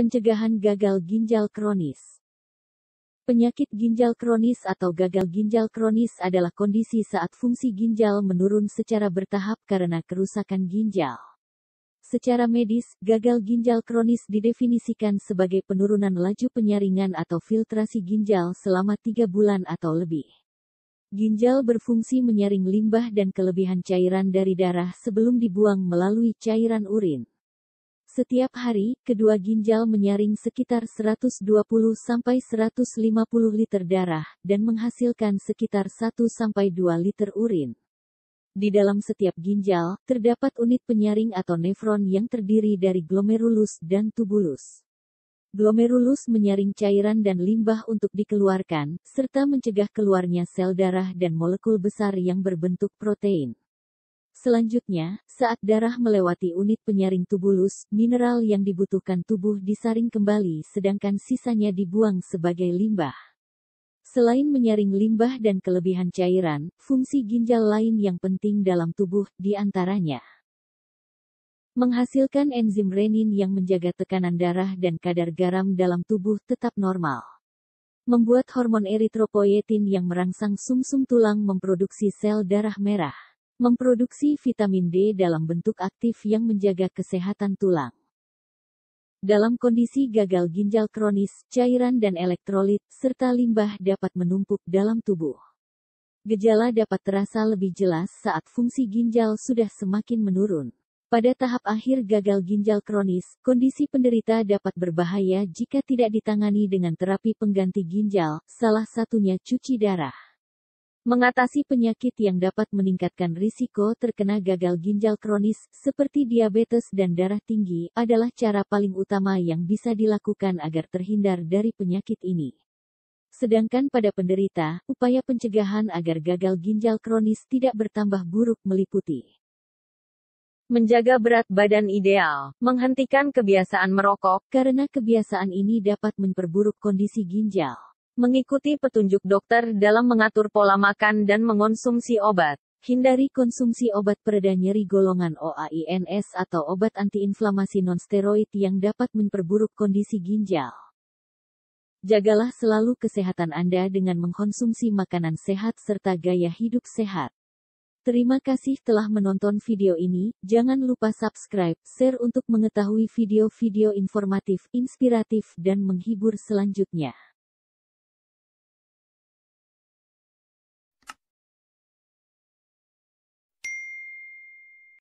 Pencegahan gagal ginjal kronis. Penyakit ginjal kronis atau gagal ginjal kronis adalah kondisi saat fungsi ginjal menurun secara bertahap karena kerusakan ginjal. Secara medis, gagal ginjal kronis didefinisikan sebagai penurunan laju penyaringan atau filtrasi ginjal selama tiga bulan atau lebih. Ginjal berfungsi menyaring limbah dan kelebihan cairan dari darah sebelum dibuang melalui cairan urin. Setiap hari, kedua ginjal menyaring sekitar 120-150 liter darah, dan menghasilkan sekitar 1-2 liter urin. Di dalam setiap ginjal, terdapat unit penyaring atau nefron yang terdiri dari glomerulus dan tubulus. Glomerulus menyaring cairan dan limbah untuk dikeluarkan, serta mencegah keluarnya sel darah dan molekul besar yang berbentuk protein. Selanjutnya, saat darah melewati unit penyaring tubulus, mineral yang dibutuhkan tubuh disaring kembali sedangkan sisanya dibuang sebagai limbah. Selain menyaring limbah dan kelebihan cairan, fungsi ginjal lain yang penting dalam tubuh, di antaranya menghasilkan enzim renin yang menjaga tekanan darah dan kadar garam dalam tubuh tetap normal. Membuat hormon eritropoietin yang merangsang sumsum -sum tulang memproduksi sel darah merah memproduksi vitamin D dalam bentuk aktif yang menjaga kesehatan tulang. Dalam kondisi gagal ginjal kronis, cairan dan elektrolit, serta limbah dapat menumpuk dalam tubuh. Gejala dapat terasa lebih jelas saat fungsi ginjal sudah semakin menurun. Pada tahap akhir gagal ginjal kronis, kondisi penderita dapat berbahaya jika tidak ditangani dengan terapi pengganti ginjal, salah satunya cuci darah. Mengatasi penyakit yang dapat meningkatkan risiko terkena gagal ginjal kronis, seperti diabetes dan darah tinggi, adalah cara paling utama yang bisa dilakukan agar terhindar dari penyakit ini. Sedangkan pada penderita, upaya pencegahan agar gagal ginjal kronis tidak bertambah buruk meliputi menjaga berat badan ideal, menghentikan kebiasaan merokok, karena kebiasaan ini dapat memperburuk kondisi ginjal Mengikuti petunjuk dokter dalam mengatur pola makan dan mengonsumsi obat. Hindari konsumsi obat pereda nyeri golongan OAINS atau obat antiinflamasi nonsteroid yang dapat memperburuk kondisi ginjal. Jagalah selalu kesehatan Anda dengan mengkonsumsi makanan sehat serta gaya hidup sehat. Terima kasih telah menonton video ini. Jangan lupa subscribe, share untuk mengetahui video-video informatif, inspiratif, dan menghibur selanjutnya.